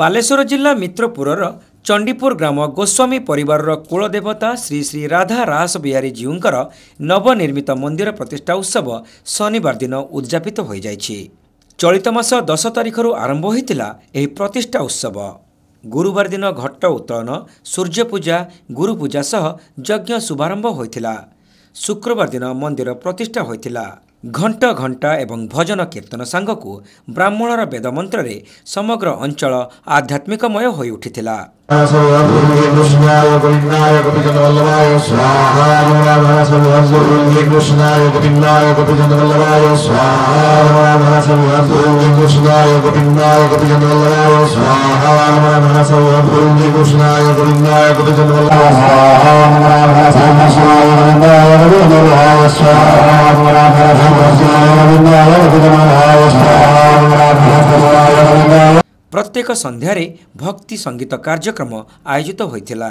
ବାଲେଶ୍ୱର ଜିଲ୍ଲା ମିତ୍ରପୁରର ଚଣ୍ଡିପୁର ଗ୍ରାମ ଗୋସ୍ୱାମୀ ପରିବାରର କୁଳଦେବତା ଶ୍ରୀ ଶ୍ରୀ ରାଧା ରାସ ବିହାରୀ ଜୀଉଙ୍କର ନବନିର୍ମିତ ମନ୍ଦିର ପ୍ରତିଷ୍ଠା ଉତ୍ସବ ଶନିବାର ଦିନ ଉଦ୍ଯାପିତ ହୋଇଯାଇଛି। ଚଳିତ ମାସ ଦଶ ତାରିଖରୁ ଆରମ୍ଭ ହୋଇଥିଲା ଏହି ପ୍ରତିଷ୍ଠା ଉତ୍ସବ। ଗୁରୁବାର ଦିନ ଘଟ ଉତ୍ତୋଳନ ସୂର୍ଯ୍ୟପୂଜା ଗୁରୁପୂଜା ସହ ଯଜ୍ଞ ଶୁଭାରମ୍ଭ ହୋଇଥିଲା। ଶୁକ୍ରବାର ଦିନ ମନ୍ଦିର ପ୍ରତିଷ୍ଠା ହୋଇଥିଲା। ଘଣ୍ଟ ଘଣ୍ଟା ଏବଂ ଭଜନ କୀର୍ତ୍ତନ ସାଙ୍ଗକୁ ବ୍ରାହ୍ମଣର ବେଦମନ୍ତ୍ରରେ ସମଗ୍ର ଅଞ୍ଚଳ ଆଧ୍ୟାତ୍ମିକମୟ ହୋଇ ଉଠିଥିଲା ପ୍ରତ୍ୟେକ ସନ୍ଧ୍ୟାରେ ଭକ୍ତି ସଙ୍ଗୀତ କାର୍ଯ୍ୟକ୍ରମ ଆୟୋଜିତ ହୋଇଥିଲା।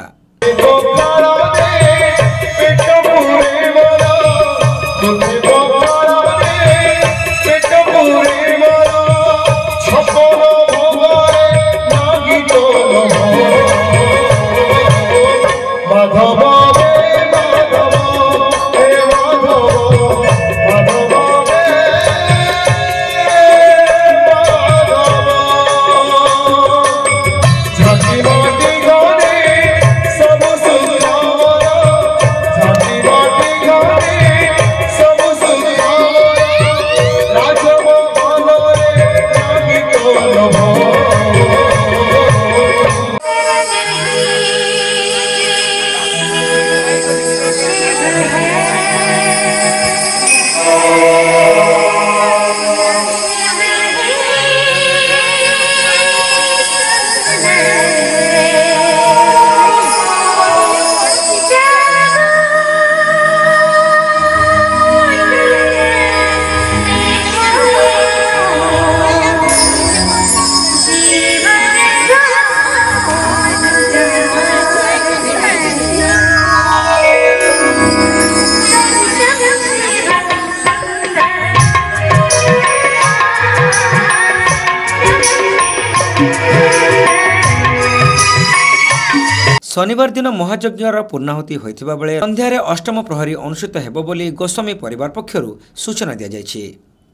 ଶନିବାର ଦିନ ମହାଯଜ୍ଞର ପୂର୍ଣ୍ଣାହୁତି ହୋଇଥିବା ବେଳେ ସନ୍ଧ୍ୟାରେ ଅଷ୍ଟମ ପ୍ରହରୀ ଅନୁଷ୍ଠିତ ହେବ ବୋଲି ଗୋସ୍ୱାମୀ ପରିବାର ପକ୍ଷରୁ ସୂଚନା ଦିଆଯାଇଛି।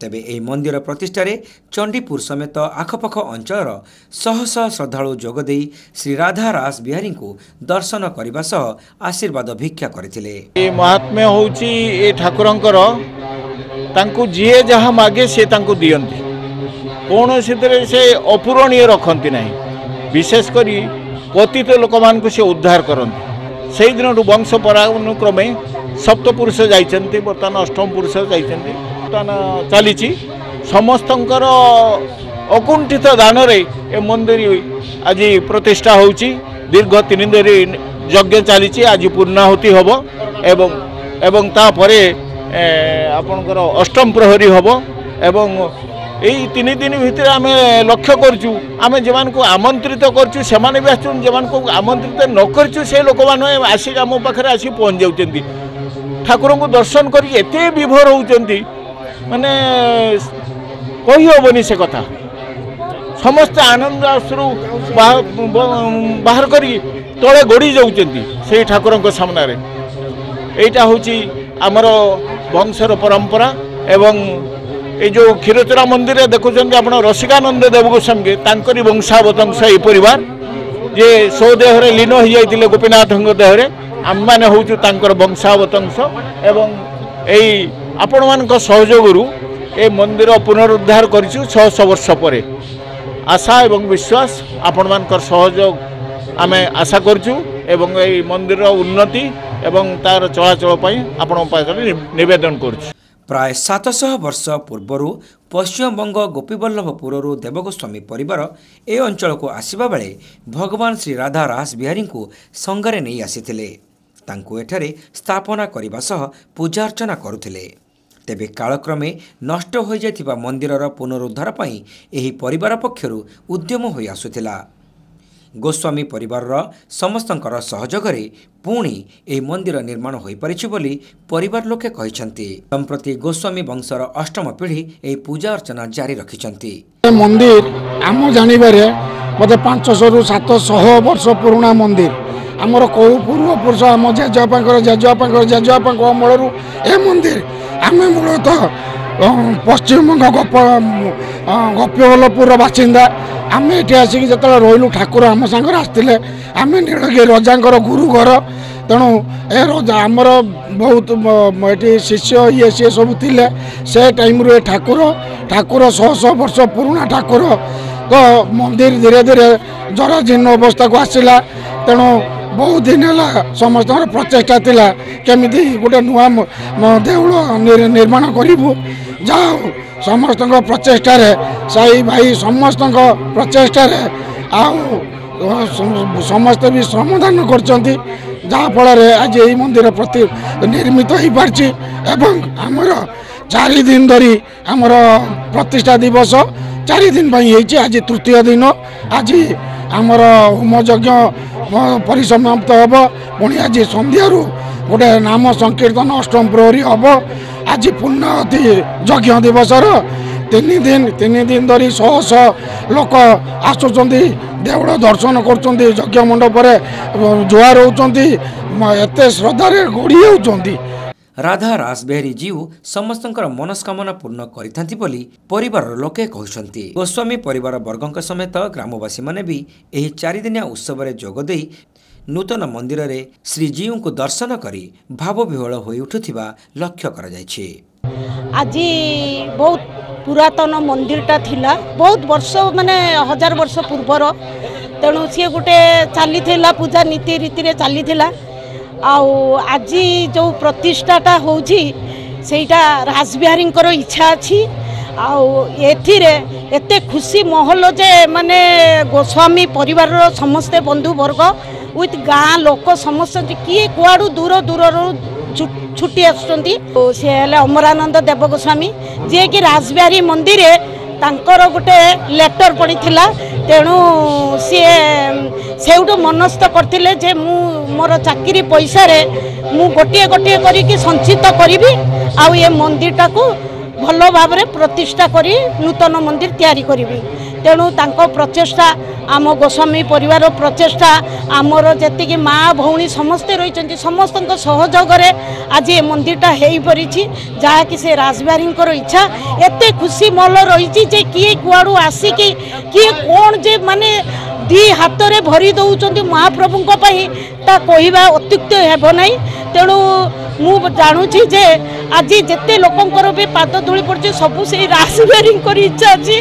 ତେବେ ଏହି ମନ୍ଦିର ପ୍ରତିଷ୍ଠାରେ ଚଣ୍ଡିପୁର ସମେତ ଆଖପାଖ ଅଞ୍ଚଳର ଶହ ଶହ ଶ୍ରଦ୍ଧାଳୁ ଯୋଗଦେଇ ଶ୍ରୀ ରାଧା ରାସ ବିହାରୀଙ୍କୁ ଦର୍ଶନ କରିବା ସହ ଆଶୀର୍ବାଦ ଭିକ୍ଷା କରିଥିଲେ। ଏ ମହାତ୍ମ୍ୟ ହେଉଛି ଏ ଠାକୁରଙ୍କର। ତାଙ୍କୁ ଯିଏ ଯାହା ମାଗେ ସେ ତାଙ୍କୁ ଦିଅନ୍ତି। କୌଣସିଥିରେ ସେ ଅପୂରଣୀୟ ରଖନ୍ତି ନାହିଁ। ବିଶେଷ କରି ପତିତ ଲୋକମାନଙ୍କୁ ସେ ଉଦ୍ଧାର କରନ୍ତି ସେଇଦିନଠୁ ବଂଶ ପରାନୁକ୍ରମେ ସପ୍ତପୁରୁଷ ଯାଇଛନ୍ତି ବର୍ତ୍ତମାନ ଅଷ୍ଟମ ପୁରୁଷ ଯାଇଛନ୍ତି ବର୍ତ୍ତମାନ ଚାଲିଛି ସମସ୍ତଙ୍କର ଅକୁଣ୍ଠିତ ଦାନରେ ଏ ମନ୍ଦିର ଆଜି ପ୍ରତିଷ୍ଠା ହେଉଛି ଦୀର୍ଘ ତିନି ଦିନ ଯଜ୍ଞ ଚାଲିଛି ଆଜି ପୂର୍ଣ୍ଣାହୁତି ହେବ ଏବଂ ଏବଂ ତାପରେ ଏ, ଆପଣଙ୍କର ଅଷ୍ଟମ ପ୍ରହରୀ ହେବ ଏବଂ ଏଇ ତିନି ଦିନ ଭିତରେ ଆମେ ଲକ୍ଷ୍ୟ କରୁଛୁ ଆମେ ଯେମାନଙ୍କୁ ଆମନ୍ତ୍ରିତ କରୁଛୁ ସେମାନେ ବି ଆସୁଛନ୍ତି ଯେମାନଙ୍କୁ ଆମନ୍ତ୍ରିତ ନ କରିଛୁ ସେ ଲୋକମାନେ ଆସିକି ଆମ ପାଖରେ ଆସିକି ପହଞ୍ଚି ଯାଉଛନ୍ତି ଠାକୁରଙ୍କୁ ଦର୍ଶନ କରିକି ଏତେ ବିଭୋର ହେଉଛନ୍ତି ମାନେ କହିହେବନି ସେ କଥା ସମସ୍ତେ ଆନନ୍ଦ ଆଶ୍ରୁ ବାହା- ବ- ବାହାର କରି ତଳେ ଗଡ଼ି ଯାଉଛନ୍ତି ସେଇ ଠାକୁରଙ୍କ ସାମ୍ନାରେ ଏଇଟା ହେଉଛି ଆମର ବଂଶର ପରମ୍ପରା ଏବଂ এই যে ক্ষীরচোরা মন্দিরে দেখুছেন আপনার রসিকানন্দ দেবগোস্বামী তাঁকরি বংশাবতংশ এই পরিবার, যে সৌদেহরে লীন হয়ে যাই গোপীনাথ দেহরে আমি হচ্ছু তাঁর বংশাবতংশ এবং এই আপন মান সহযোগর এই মন্দির পুনরুদ্ধার করছু ছশ বর্ষ পরে আশা এবং বিশ্বাস আপন মান সহযোগ আমি আশা করছু এবং এই মন্দির উন্নতি এবং তার চলাচল আপনার পাখে নিবেদন করছি ପ୍ରାୟ ସାତଶହ ବର୍ଷ ପୂର୍ବରୁ ପଶ୍ଚିମବଙ୍ଗ ଗୋପୀବଲ୍ଲଭପୁରରୁ ଦେବଗୋସ୍ୱାମୀ ପରିବାର ଏ ଅଞ୍ଚଳକୁ ଆସିବା ବେଳେ ଭଗବାନ ଶ୍ରୀ ରାଧା ରାସ ବିହାରୀଙ୍କୁ ସଙ୍ଗରେ ନେଇ ଆସିଥିଲେ। ତାଙ୍କୁ ଏଠାରେ ସ୍ଥାପନା କରିବା ସହ ପୂଜାର୍ଚ୍ଚନା କରୁଥିଲେ। ତେବେ କାଳକ୍ରମେ ନଷ୍ଟ ହୋଇଯାଇଥିବା ମନ୍ଦିରର ପୁନରୁଦ୍ଧାର ପାଇଁ ଏହି ପରିବାର ପକ୍ଷରୁ ଉଦ୍ୟମ ହୋଇ ଆସୁଥିଲା। ଗୋସ୍ୱାମୀ ପରିବାରର ସମସ୍ତଙ୍କର ସହଯୋଗରେ ପୁଣି ଏହି ମନ୍ଦିର ନିର୍ମାଣ ହୋଇପାରିଛି ବୋଲି ପରିବାର ଲୋକେ କହିଛନ୍ତି ସମ୍ପ୍ରତି ଗୋସ୍ୱାମୀ ବଂଶର ଅଷ୍ଟମ ପିଢ଼ି ଏହି ପୂଜା ଅର୍ଚ୍ଚନା ଜାରି ରଖିଛନ୍ତି ଏ ମନ୍ଦିର ଆମ ଜାଣିବାରେ ବୋଧେ ପାଞ୍ଚଶହରୁ ସାତଶହ ବର୍ଷ ପୁରୁଣା ମନ୍ଦିର। ଆମର କେଉଁ ପୂର୍ବପୁରୁଷ ଆମ ଜେଜେବାପାଙ୍କର ଜେଜେବାପାଙ୍କର ଜେଜେବାପାଙ୍କ ଅମଳରୁ ଏ ମନ୍ଦିର ଆମେ ମୂଳତଃ ପଶ୍ଚିମବଙ୍ଗ ଗୋପ ଗୋପୀବଲ୍ଲଭପୁରର ବାସିନ୍ଦା। ଆମେ ଏଠି ଆସିକି ଯେତେବେଳେ ରହିଲୁ ଠାକୁର ଆମ ସାଙ୍ଗରେ ଆସିଥିଲେ। ଆମେ ନୀଳଗିରି ରଜାଙ୍କର ଗୁରୁ ଘର। ତେଣୁ ଏ ରଜା ଆମର ବହୁତ ଏଠି ଶିଷ୍ୟ ଇଏ ସିଏ ସବୁ ଥିଲେ। ସେ ଟାଇମ୍ରୁ ଏ ଠାକୁର ଠାକୁର ଶହ ଶହ ବର୍ଷ ପୁରୁଣା ଠାକୁର। ତ ମନ୍ଦିର ଧୀରେ ଧୀରେ ଜରାଜୀର୍ଣ୍ଣ ଅବସ୍ଥାକୁ ଆସିଲା। ତେଣୁ ବହୁତ ଦିନ ହେଲା ସମସ୍ତଙ୍କର ପ୍ରଚେଷ୍ଟା ଥିଲା କେମିତି ଗୋଟେ ନୂଆ ଦେଉଳ ନିର୍- ନିର୍ମାଣ କରିବୁ। ଯାହା ହଉ ସମସ୍ତଙ୍କ ପ୍ରଚେଷ୍ଟାରେ ସାଇ ଭାଇ ସମସ୍ତଙ୍କ ପ୍ରଚେଷ୍ଟାରେ ଆଉ ସମସ୍ତେ ବି ଶ୍ରମଦାନ କରିଛନ୍ତି। ଯାହାଫଳରେ ଆଜି ଏହି ମନ୍ଦିର ପ୍ରତି ନିର୍ମିତ ହୋଇପାରିଛି ଏବଂ ଆମର ଚାରି ଦିନ ଧରି ଆମର ପ୍ରତିଷ୍ଠା ଦିବସ ଚାରି ଦିନ ପାଇଁ ହେଇଛି। ଆଜି ତୃତୀୟ ଦିନ। ଆଜି ଆମର ହୋମ ଯଜ୍ଞ ଅ, ପରିସମାପ୍ତ ହେବ। ପୁଣି ଆଜି ସନ୍ଧ୍ୟାରୁ ଗୋଟେ ନାମ ସଂକୀର୍ତ୍ତନ ଅଷ୍ଟମ ପ୍ରହରୀ ହେବ। ଆଜି ପୂର୍ଣ୍ଣାବତୀ ଯଜ୍ଞ ଦିବସର ତିନି ଦିନ ତିନି ଦିନ ଧରି ଶହ ଶହ ଲୋକ ଆସୁଛନ୍ତି ଦେଉଳ ଦର୍ଶନ କରୁଛନ୍ତି ଯଜ୍ଞ ମଣ୍ଡପରେ ଅ, ଜୁହାର ହେଉଛନ୍ତି ମ- ଏତେ ଶ୍ରଦ୍ଧାରେ ଗଢ଼ି ହେଉଛନ୍ତି ରାଧା ରାସବିହାରୀ ଜୀଉ ସମସ୍ତଙ୍କର ମନସ୍କାମନା ପୂର୍ଣ୍ଣ କରିଥାନ୍ତି ବୋଲି ପରିବାରର ଲୋକେ କହୁଛନ୍ତି। ଗୋସ୍ୱାମୀ ପରିବାର ବର୍ଗଙ୍କ ସମେତ ଗ୍ରାମବାସୀମାନେ ବି ଏହି ଚାରିଦିନିଆ ଉତ୍ସବରେ ଯୋଗଦେଇ ନୂତନ ମନ୍ଦିରରେ ଶ୍ରୀଜୀଉଙ୍କୁ ଦର୍ଶନ କରି ଭାବବିହ୍ୱଳ ହୋଇ ଉଠୁଥିବା ଲକ୍ଷ୍ୟ କରାଯାଇଛି। ଆଜି ବହୁତ ପୁରାତନ ମନ୍ଦିରଟା ଥିଲା। ବହୁତ ବର୍ଷ ମାନେ ହଜାର ବର୍ଷ ପୂର୍ବର। ତେଣୁ ସିଏ ଗୋଟେ ଚାଲିଥିଲା ପୂଜା ନୀତି ରୀତିରେ ଚାଲିଥିଲା। ଆଉ ଆଜି ଯେଉଁ ପ୍ରତିଷ୍ଠାଟା ହେଉଛି ସେଇଟା ରାସବିହାରୀଙ୍କର ଇଚ୍ଛା ଅଛି ଆଉ ଏଥିରେ ଏତେ ଖୁସି ମହଲ ଯେ ମାନେ ଗୋସ୍ୱାମୀ ପରିବାରର ସମସ୍ତେ ବନ୍ଧୁବର୍ଗ ୱିଥ୍ ଗାଁ ଲୋକ ସମସ୍ତେ କିଏ କୁଆଡ଼ୁ ଦୂର ଦୂରରୁ ଛୁ- ଛୁଟି ଆସୁଛନ୍ତି ଓ ସେ ହେଲେ ଅମରାନନ୍ଦ ଦେବ ଗୋସ୍ୱାମୀ ଯିଏକି ରାସବିହାରୀ ମନ୍ଦିରରେ ତାଙ୍କର ଗୋଟେ ଲେଟର ପଡ଼ିଥିଲା ତେଣୁ ସିଏ ସେଇଠୁ ମନସ୍ଥ କରିଥିଲେ ଯେ ମୁଁ ମୋର ଚାକିରି ପଇସାରେ ମୁଁ ଗୋଟିଏ ଗୋଟିଏ କରିକି ସଞ୍ଚିତ କରିବି ଆଉ ଏ ମନ୍ଦିରଟାକୁ ଭଲ ଭାବରେ ପ୍ରତିଷ୍ଠା କରି ନୂତନ ମନ୍ଦିର ତିଆରି କରିବି। ତେଣୁ ତାଙ୍କ ପ୍ରଚେଷ୍ଟା ଆମ ଗୋସ୍ୱାମୀ ପରିବାର ପ୍ରଚେଷ୍ଟା ଆମର ଯେତିକି ମା ଭଉଣୀ ସମସ୍ତେ ରହିଛନ୍ତି ସମସ୍ତଙ୍କ ସହଯୋଗରେ ଆଜି ଏ ମନ୍ଦିରଟା ହେଇପାରିଛି ଯାହାକି ସେ ରାଜବାରୀଙ୍କର ଇଚ୍ଛା। ଏତେ ଖୁସି ମଲ ରହିଛି ଯେ କିଏ କୁଆଡ଼ୁ ଆସିକି କିଏ କ'ଣ ଯେ ମାନେ ଦି ହାତରେ ଭରି ଦେଉଛନ୍ତି ମହାପ୍ରଭୁଙ୍କ ପାଇଁ ତା କହିବା ଅତ୍ୟୁକ୍ତି ହେବ ନାହିଁ। ତେଣୁ ମୁଁ ଜାଣୁଛି ଯେ ଆଜି ଯେତେ ଲୋକଙ୍କର ବି ପାଦ ଧୂଳି ପଡ଼ୁଛି ସବୁ ସେଇ ରାସବିହାରୀଙ୍କର ଇଚ୍ଛା ଅଛି।